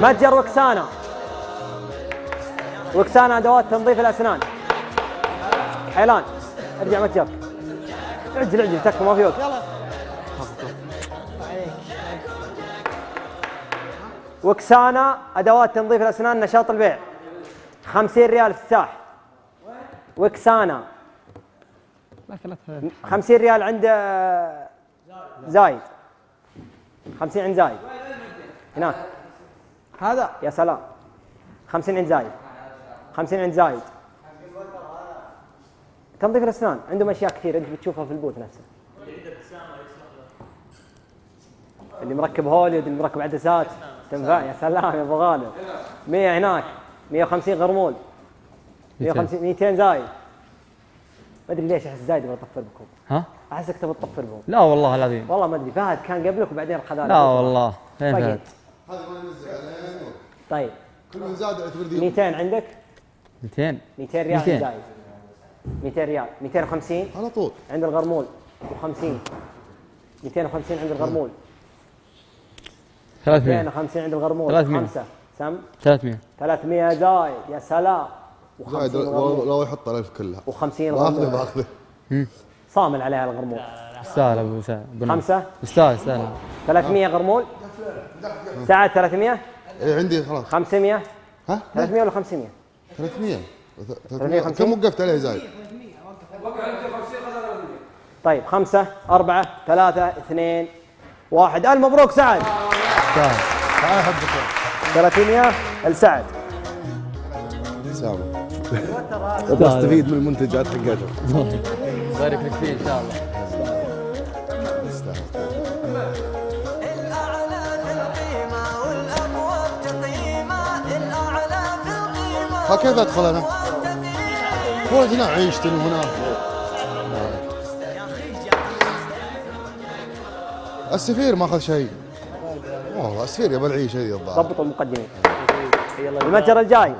متجر وكسانا وكسانا أدوات تنظيف الأسنان. حيلان. ارجع متجر. عجل عجل تكفى ما في وقت. وكسانا أدوات تنظيف الأسنان نشاط البيع. 50 ريال افتتاح وكسانا لكن لا ت- 50 ريال عند آه، زايد. 50 عند زايد. هناك. هذا يا سلام. 50 عند زايد. 50 عند زايد. تنظيف الأسنان. عندهم أشياء كثير أنت بتشوفها في البوت نفسه. اللي مركب هوليود اللي مركب عدسات. تنفع؟ يا سلام يا أبو غالب. 100 هناك. 150 غرمول. 150 200 زايد. ما أدري ليش أحس زايد يبغى يطفر بكم. ها؟ احسك تبغى تطفر بهم. لا والله العظيم. والله ما أدري. فهد كان قبلك وبعدين خذ لا والله. فين طيب. فهد؟ هذا ما ينزل عليه. طيب. كل من زاد اعتبر دي 200 عندك؟ 200 200 ريال 200. زايد. 200 ريال. 250 على طول. عند الغرمول. و50 250 عند الغرمول. 300 250 عند الغرمول. 300. خمسة. سم؟ 300 300 زايد. يا سلام. زايد و50 لو لو يحط الألف كلها. و50 باخذه غرمول. باخذه صامل عليها الغرمول. يستاهل أبو سعد. خمسة؟ يستاهل يستاهل 300 غرمول؟ ساعد 300 اي عندي خلاص. 500 ها؟ 300 ولا 500 300 350. 300 كم وقفت عليه زايد؟ طيب خمسة أربعة ثلاثة اثنين واحد. ألف مبروك سعد. يستاهل تعال حبك 300 لسعد. سامة بستفيد من المنتجات حقتهم بارك لك فيه إن شاء الله. كيف ادخل أنا؟ هنا عيشت هنا. السفير ما أخذ شيء. والله السفير يبى العيش هذه الظاهر ضبطوا المقدمين المتجر الجاي.